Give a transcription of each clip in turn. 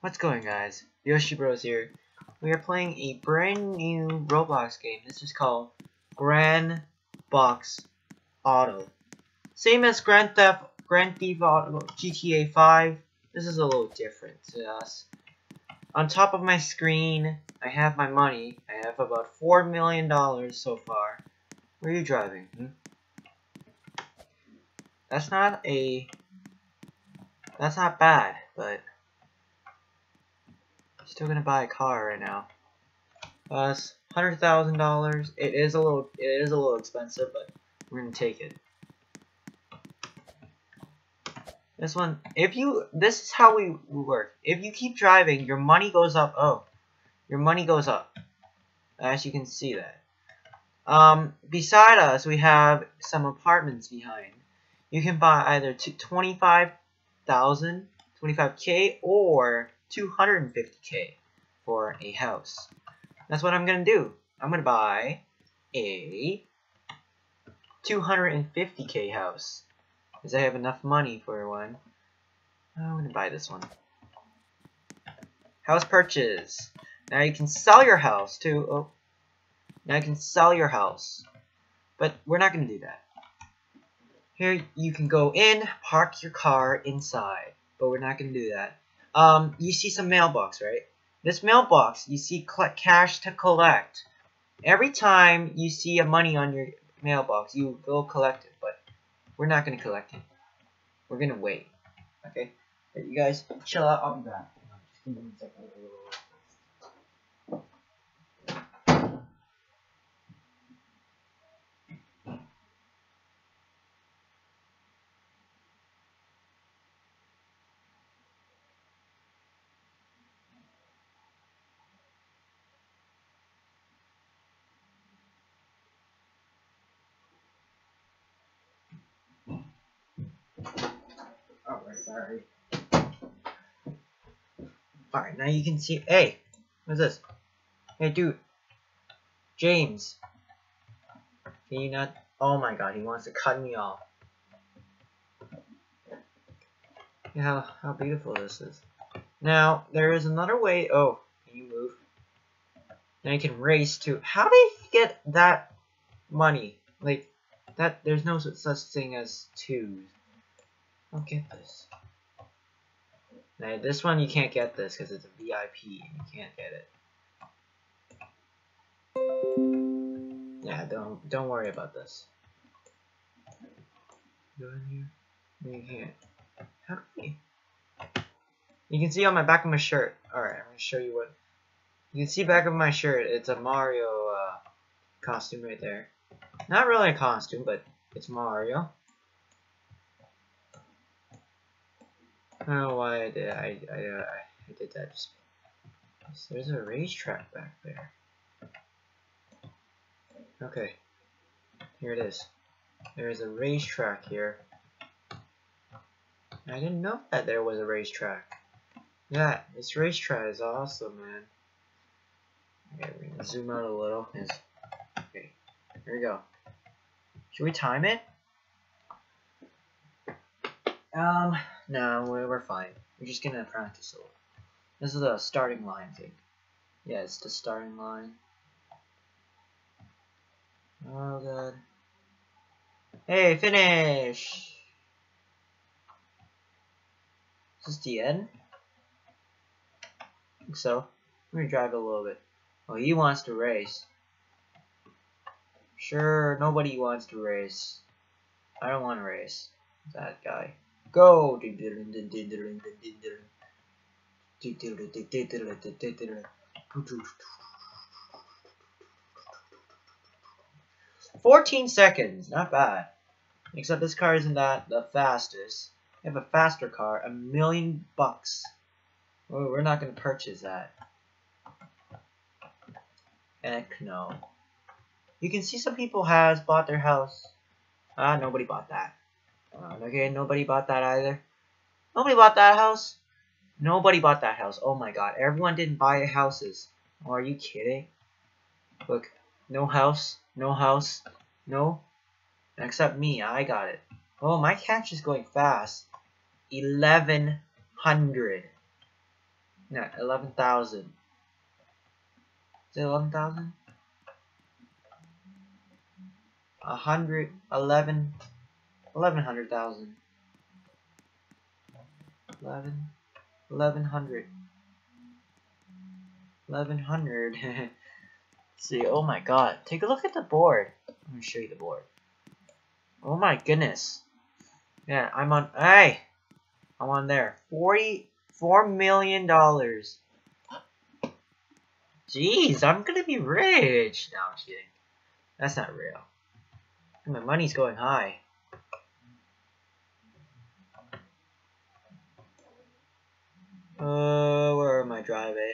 What's going guys? Yoshi Bros here. We are playing a brand new Roblox game. This is called Grand Box Auto. Same as Grand Theft Grand Theft Auto GTA 5. This is a little different to us. On top of my screen, I have my money. I have about four million dollars so far. Where are you driving? Hmm? That's not a that's not bad, but Still gonna buy a car right now. Uh, hundred thousand dollars. It is a little. It is a little expensive, but we're gonna take it. This one, if you, this is how we work. If you keep driving, your money goes up. Oh, your money goes up. As you can see that. Um, beside us, we have some apartments behind. You can buy either 25,000, 25k, or 250k for a house. That's what I'm gonna do. I'm gonna buy a 250k house. Because I have enough money for one. I'm gonna buy this one. House purchase. Now you can sell your house too. Oh. Now you can sell your house. But we're not gonna do that. Here you can go in, park your car inside. But we're not gonna do that um, you see some mailbox, right? This mailbox, you see cash to collect. Every time you see a money on your mailbox, you go collect it, but we're not going to collect it. We're going to wait, okay? But you guys chill out, I'll be back. Sorry. Alright, now you can see. Hey, what's this? Hey, dude. James. Can you not? Oh my god, he wants to cut me off. Yeah, how, how beautiful this is. Now, there is another way. Oh, can you move? Now you can race to. How did he get that money? Like, that. There's no such thing as twos. I'll get this. Now this one you can't get this because it's a VIP and you can't get it. Yeah, don't don't worry about this. Go in here. No, you can't. How do we? You can see on my back of my shirt. Alright, I'm gonna show you what. You can see back of my shirt. It's a Mario uh, costume right there. Not really a costume, but it's Mario. I don't know why I did. I I, uh, I did that. Just there's a racetrack back there. Okay, here it is. There is a racetrack here. I didn't know that there was a racetrack. Yeah, this racetrack is awesome, man. Okay, we're gonna zoom out a little. Okay, here we go. Should we time it? Um. No, we're we're fine. We're just gonna practice a little. This is the starting line thing. Yeah, it's the starting line. Oh god. Hey, finish! Is this the end? I think so. I'm gonna drive a little bit. Oh, he wants to race. Sure, nobody wants to race. I don't want to race. That guy. Go! Fourteen seconds, not bad. Except this car isn't that the fastest. I have a faster car, a million bucks. Oh, we're not gonna purchase that. Heck no. You can see some people has bought their house. Ah, nobody bought that. Okay, nobody bought that either. Nobody bought that house. Nobody bought that house. Oh my god, everyone didn't buy houses. Oh, are you kidding? Look, no house, no house, no. Except me, I got it. Oh, my cash is going fast. 1100. No, 11,000. Is it 11,000? A hundred, eleven, hundred thousand. Eleven, eleven hundred. Eleven hundred. see, oh my god. Take a look at the board. Let me show you the board. Oh my goodness. Yeah, I'm on, hey! I'm on there. Forty-four million dollars. Jeez, I'm gonna be rich. No, I'm kidding. That's not real. My money's going high. Uh, where am I driving?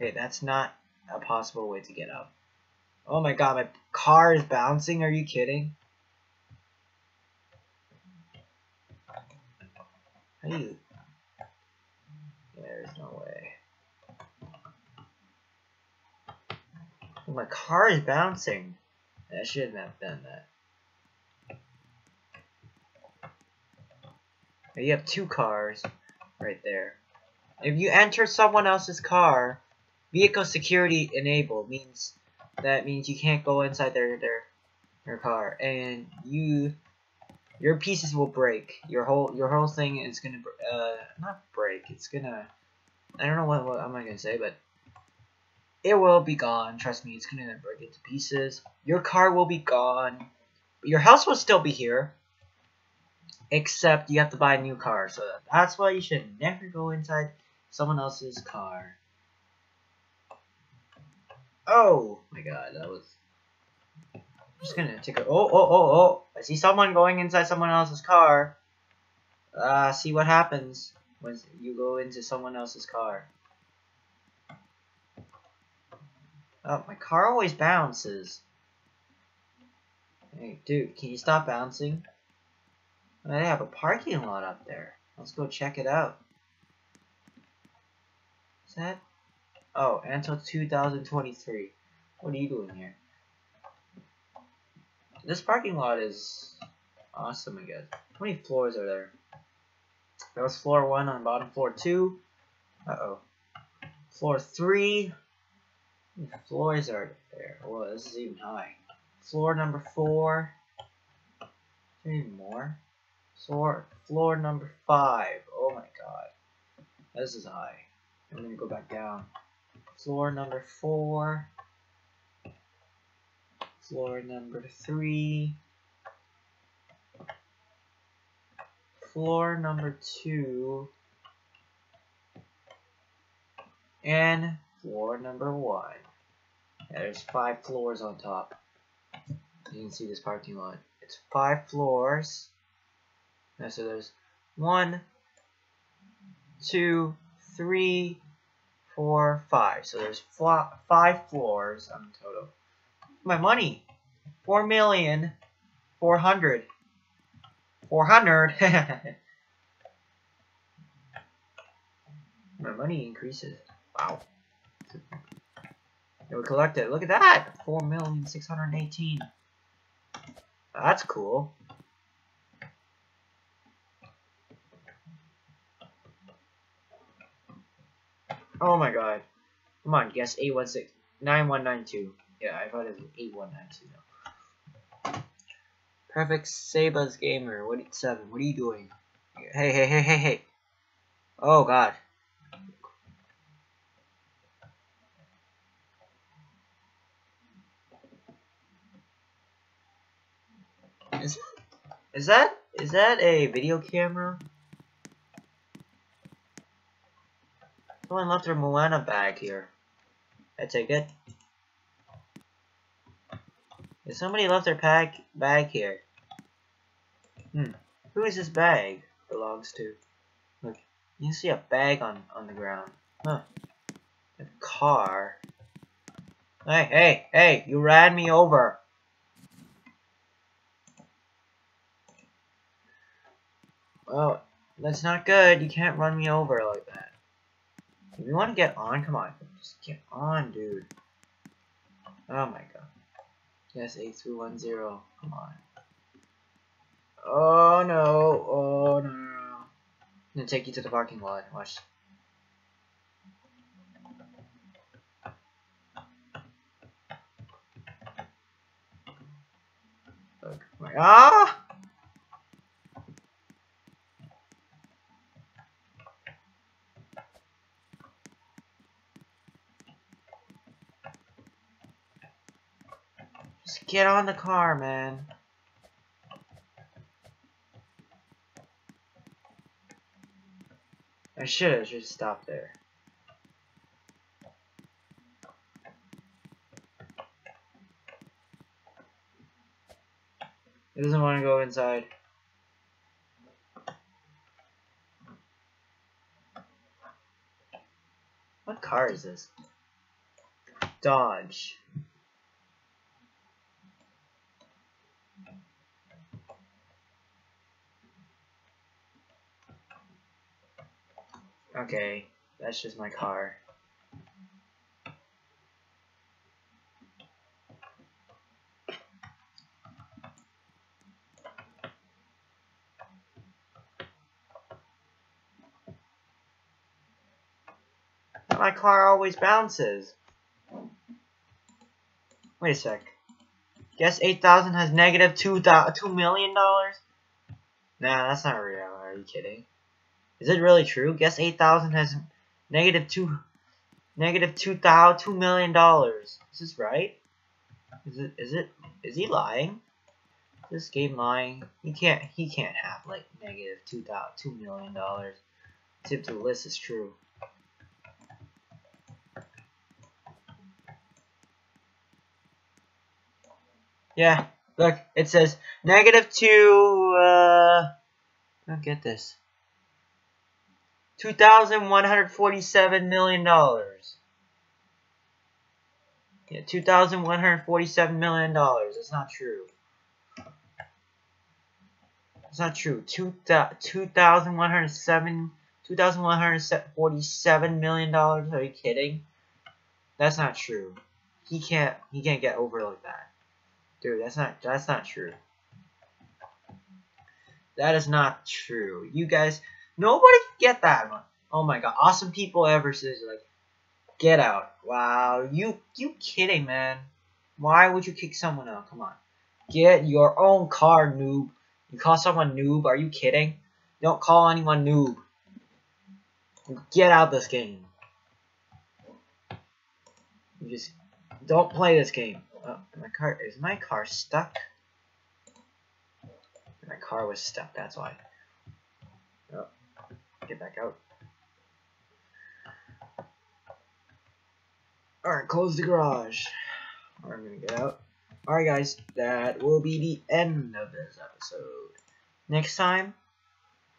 Hey, that's not a possible way to get up. Oh my god, my car is bouncing. Are you kidding? You... There's no way. My car is bouncing. I shouldn't have done that. You have two cars right there. If you enter someone else's car, vehicle security enabled means that means you can't go inside their their their car, and you your pieces will break. Your whole your whole thing is gonna uh not break. It's gonna I don't know what, what am I gonna say, but it will be gone. Trust me, it's gonna break into pieces. Your car will be gone. Your house will still be here. Except you have to buy a new car. So that's why you should never go inside someone else's car. Oh my god, that was I'm just gonna take a oh oh oh oh I see someone going inside someone else's car. Uh see what happens when you go into someone else's car. Oh, my car always bounces. Hey, dude, can you stop bouncing? They have a parking lot up there. Let's go check it out. Is that? Oh, until 2023. What are you doing here? This parking lot is awesome, I guess. How many floors are there? That was floor one on bottom floor two. Uh-oh. Floor three. floors are there? Well, this is even high. Floor number four. Any more? Floor, floor number five. Oh my god. This is high. I'm gonna go back down. Floor number four. Floor number three. floor number two and floor number one. there's five floors on top. You can see this parking lot. It's five floors. So there's one, two, three, four, five. So there's five floors on total. My money, four million, four hundred, four hundred. My money increases. Wow. And we collected. Look at that! 4,618. That's cool. Oh my god. Come on, guess 816. 9192. Yeah, I thought it was 8192. Perfect Sabas Gamer, what seven? What are you doing? Hey, hey, hey, hey, hey! Oh God! Is is that is that a video camera? Someone left their Moana bag here. I take it. If somebody left their pack bag here. Hmm. Who is this bag belongs to? Look, you see a bag on on the ground. Huh. A car. Hey, hey, hey! You ran me over. Well, that's not good. You can't run me over like that. If you want to get on, come on. Just get on, dude. Oh my god. Yes, 8310. Come on. Oh no. Oh no. I'm gonna take you to the parking lot. Watch. Look. Ah! Just get on the car, man. I should have just stopped there. He doesn't want to go inside. What car is this? Dodge. Okay, that's just my car. My car always bounces. Wait a sec. Guess 8,000 has negative $2, $2 million? Nah, that's not real. Are you kidding? Is it really true? Guess 8,000 has negative 2 negative 2,000 $2 million. Is this right? Is it is it is he lying? Is this game lying? He can't he can't have like negative 2,000 $2 million. If the list is true. Yeah, look, it says negative two, uh, I don't get this. $2,147 million. Yeah, $2,147 million. That's not true. It's not true. Two thousand one hundred seven, two thousand one hundred forty-seven million dollars. Are you kidding? That's not true. He can't. He can't get over like that, dude. That's not. That's not true. That is not true. You guys. Nobody get that one. Oh my god, awesome people ever says like, get out. Wow, you you kidding, man? Why would you kick someone out? Come on, get your own car, noob. You call someone noob? Are you kidding? don't call anyone noob. Get out this game. You just don't play this game. Oh, my car is my car stuck? My car was stuck. That's why get back out. Alright, close the garage. I'm gonna get out. Alright guys, that will be the end of this episode. Next time,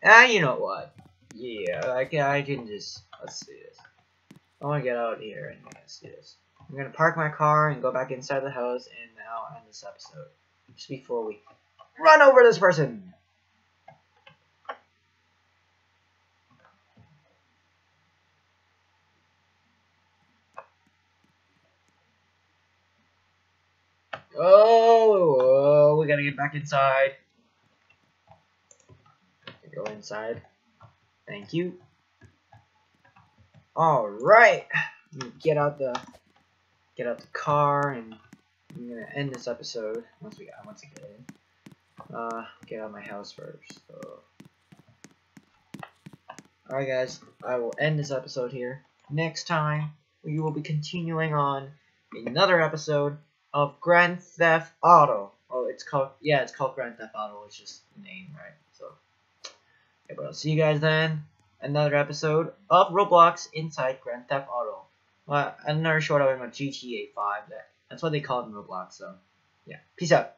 ah, you know what? Yeah, I can, I can just, let's see this. I wanna get out here and let's see this. I'm gonna park my car and go back inside the house and now end this episode. Just before we run over this person. Oh, oh, we gotta get back inside. Go inside. Thank you. All right, get out the get out the car, and I'm gonna end this episode once we got once I get in. Uh, get out of my house first. So. Alright guys, I will end this episode here. Next time, we will be continuing on another episode of Grand Theft Auto. Oh, it's called yeah, it's called Grand Theft Auto. It's just the name, right? So, but I'll see you guys then. Another episode of Roblox inside Grand Theft Auto. Well, another short of GTA 5. That that's what they call it in Roblox. So, yeah, peace out.